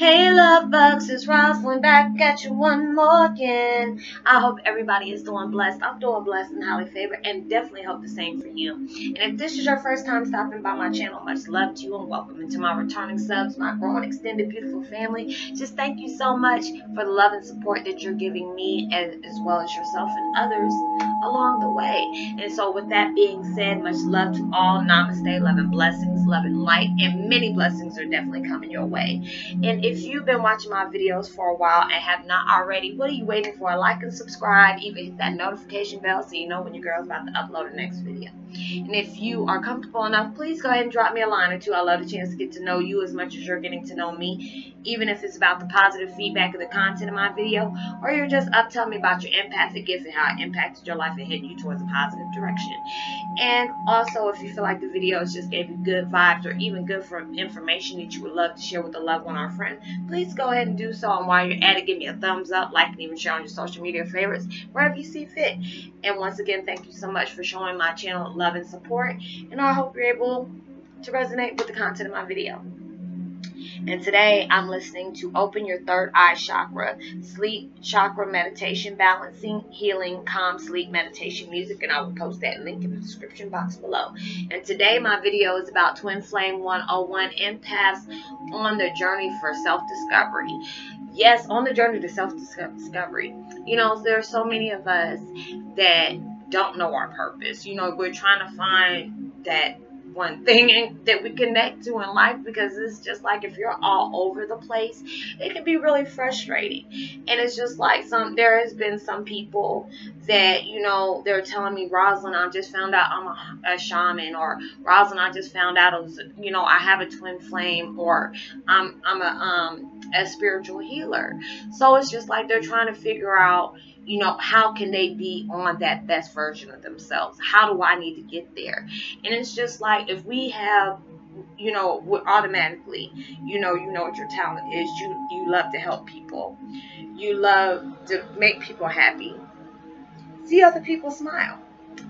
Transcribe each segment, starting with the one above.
Hey love bugs, it's Roslynn back at you one more again. I hope everybody is doing blessed. I'm doing blessed and highly favored and definitely hope the same for you. And if this is your first time stopping by my channel, much love to you and welcome into my returning subs, my growing extended beautiful family. Just thank you so much for the love and support that you're giving me as, as well as yourself and others along the way. And so with that being said, much love to all. Namaste, love and blessings, love and light, and many blessings are definitely coming your way. And if you've been watching my videos for a while and have not already, what are you waiting for? Like and subscribe, even hit that notification bell so you know when your girl's about to upload the next video. And if you are comfortable enough, please go ahead and drop me a line or two. I love the chance to get to know you as much as you're getting to know me, even if it's about the positive feedback of the content of my video, or you're just up telling me about your empathic gift and how it impacted your life and heading you towards a positive direction. And also, if you feel like the videos just gave you good vibes or even good for information that you would love to share with a loved one or a friend, please go ahead and do so. And while you're at it, give me a thumbs up, like, and even share on your social media favorites, wherever you see fit. And once again, thank you so much for showing my channel love and support. And I hope you're able to resonate with the content of my video. And today I'm listening to Open Your Third Eye Chakra, Sleep Chakra Meditation, Balancing, Healing, Calm Sleep Meditation Music. And I will post that link in the description box below. And today my video is about Twin Flame 101 Empaths on the journey for self-discovery. Yes, on the journey to self-discovery. You know, there are so many of us that don't know our purpose. You know, we're trying to find that one thing that we connect to in life because it's just like if you're all over the place, it can be really frustrating. And it's just like some there has been some people that, you know, they're telling me, Roslynn, I just found out I'm a, a shaman or Roslynn, I just found out, was, you know, I have a twin flame or I'm, I'm a, um, a spiritual healer. So it's just like they're trying to figure out, you know, how can they be on that best version of themselves? How do I need to get there? And it's just like if we have you know automatically you know you know what your talent is you you love to help people you love to make people happy see other people smile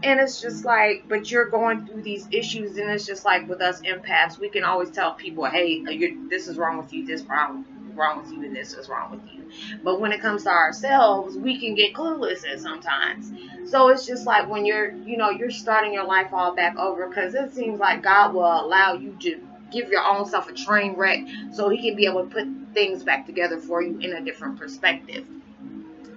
and it's just like but you're going through these issues and it's just like with us empaths we can always tell people hey this is wrong with you this problem wrong with you and this is wrong with you. But when it comes to ourselves, we can get clueless at sometimes. So it's just like when you're, you know, you're starting your life all back over because it seems like God will allow you to give your own self a train wreck so he can be able to put things back together for you in a different perspective.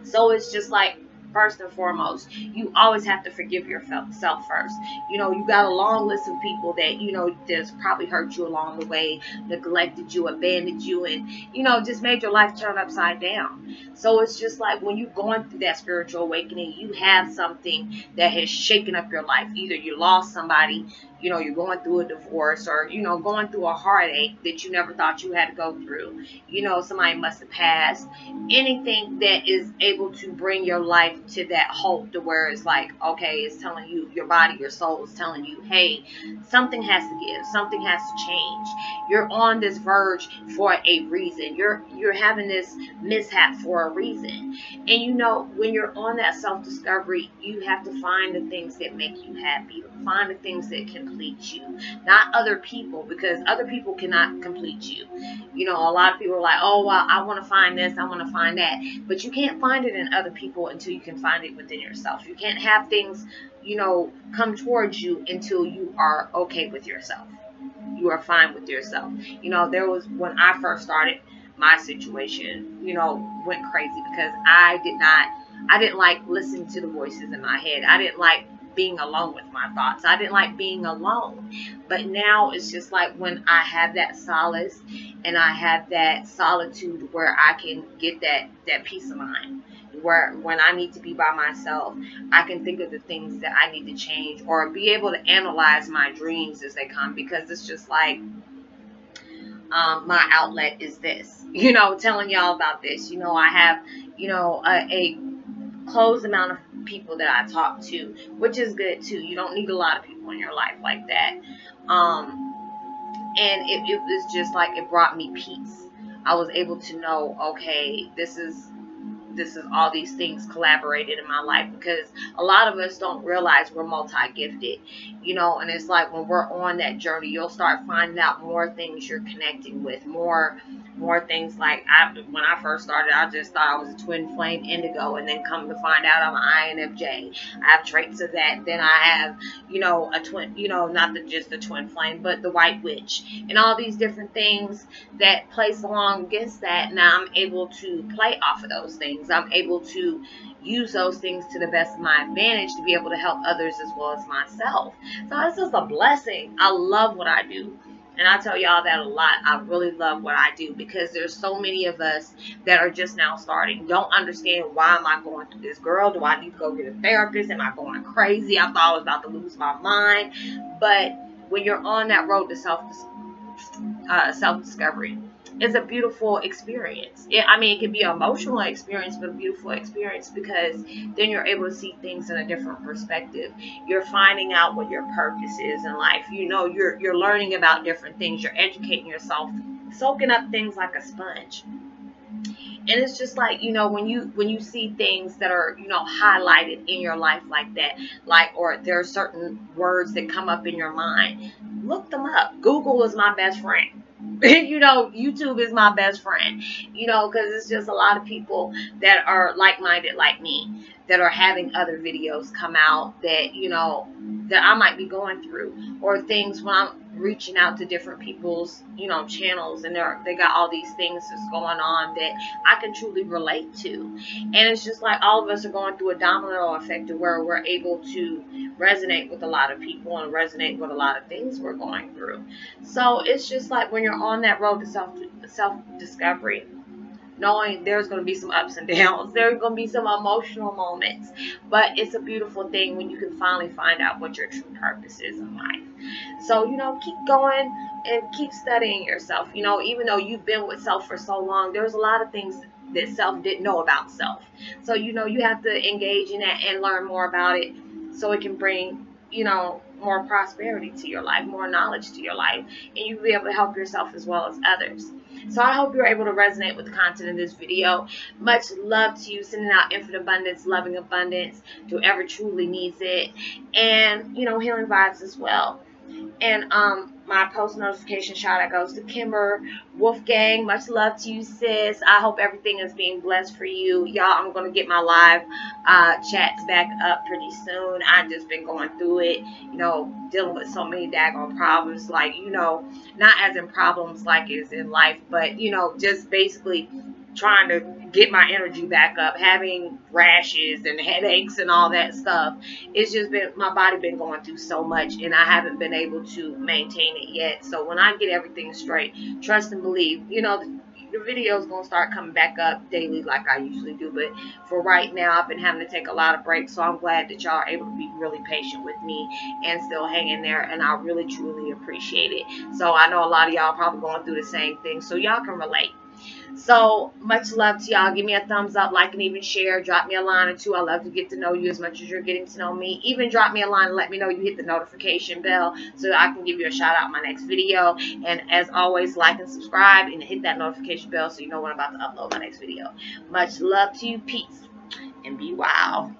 So it's just like first and foremost, you always have to forgive yourself first. You know, you got a long list of people that, you know, that's probably hurt you along the way, neglected you, abandoned you, and, you know, just made your life turn upside down. So it's just like when you're going through that spiritual awakening, you have something that has shaken up your life. Either you lost somebody, you know, you're going through a divorce or, you know, going through a heartache that you never thought you had to go through. You know, somebody must have passed. Anything that is able to bring your life to that hope to where it's like, okay, it's telling you, your body, your soul is telling you, hey, something has to give, something has to change. You're on this verge for a reason. You're you're having this mishap for a reason. And you know, when you're on that self-discovery, you have to find the things that make you happy, find the things that complete you, not other people, because other people cannot complete you. You know, a lot of people are like, oh, well, I want to find this, I want to find that, but you can't find it in other people until you can find it within yourself. You can't have things, you know, come towards you until you are okay with yourself. You are fine with yourself. You know, there was when I first started my situation, you know, went crazy because I did not I didn't like listening to the voices in my head. I didn't like being alone with my thoughts. I didn't like being alone. But now it's just like when I have that solace and I have that solitude where I can get that that peace of mind. Where when I need to be by myself, I can think of the things that I need to change or be able to analyze my dreams as they come because it's just like um, my outlet is this. You know, telling y'all about this. You know, I have, you know, a, a closed amount of people that I talk to, which is good too. You don't need a lot of people in your life like that. Um, and it, it was just like it brought me peace. I was able to know, okay, this is this is all these things collaborated in my life because a lot of us don't realize we're multi-gifted you know and it's like when we're on that journey you'll start finding out more things you're connecting with more more things like I when I first started I just thought I was a twin flame indigo and then come to find out I'm an INFJ I have traits of that then I have you know a twin you know not the, just the twin flame but the white witch and all these different things that place along against that now I'm able to play off of those things. I'm able to use those things to the best of my advantage to be able to help others as well as myself. So this is a blessing. I love what I do and I tell y'all that a lot. I really love what I do because there's so many of us that are just now starting. Don't understand why am I going through this girl? Do I need to go get a therapist? Am I going crazy? I thought I was about to lose my mind. But when you're on that road to self uh, self discovery, it's a beautiful experience. It, I mean, it can be an emotional experience, but a beautiful experience because then you're able to see things in a different perspective. You're finding out what your purpose is in life. You know, you're you're learning about different things. You're educating yourself, soaking up things like a sponge. And it's just like you know when you when you see things that are you know highlighted in your life like that, like or there are certain words that come up in your mind. Look them up. Google is my best friend you know, YouTube is my best friend, you know, because it's just a lot of people that are like minded like me that are having other videos come out that, you know, that I might be going through, or things when I'm reaching out to different people's, you know, channels and they're they got all these things that's going on that I can truly relate to. And it's just like all of us are going through a domino effect to where we're able to resonate with a lot of people and resonate with a lot of things we're going through. So it's just like when you're on that road to self self discovery, knowing there's going to be some ups and downs. There's going to be some emotional moments. But it's a beautiful thing when you can finally find out what your true purpose is in life. So, you know, keep going and keep studying yourself. You know, even though you've been with self for so long, there's a lot of things that self didn't know about self. So, you know, you have to engage in that and learn more about it so it can bring, you know, more prosperity to your life, more knowledge to your life, and you'll be able to help yourself as well as others. So I hope you're able to resonate with the content of this video. Much love to you, sending out infinite abundance, loving abundance to whoever truly needs it, and, you know, healing vibes as well. And um, my post notification shout out goes to Kimber Wolfgang. Much love to you, sis. I hope everything is being blessed for you. Y'all, I'm going to get my live uh, chats back up pretty soon. I've just been going through it, you know, dealing with so many daggone problems. Like, you know, not as in problems like is in life, but, you know, just basically trying to get my energy back up, having rashes and headaches and all that stuff. It's just been my body been going through so much and I haven't been able to maintain it yet. So when I get everything straight, trust and believe, you know, the, videos gonna start coming back up daily like I usually do. But for right now, I've been having to take a lot of breaks. So I'm glad that y'all are able to be really patient with me and still hang in there. And I really truly appreciate it. So I know a lot of y'all probably going through the same thing. So y'all can relate. So much love to y'all. Give me a thumbs up, like, and even share. Drop me a line or two. I love to get to know you as much as you're getting to know me. Even drop me a line and let me know you hit the notification bell so I can give you a shout out my next video. And as always, like and subscribe and hit that notification bell so you know when I'm about to upload my next video. Much love to you. Peace. And be wild.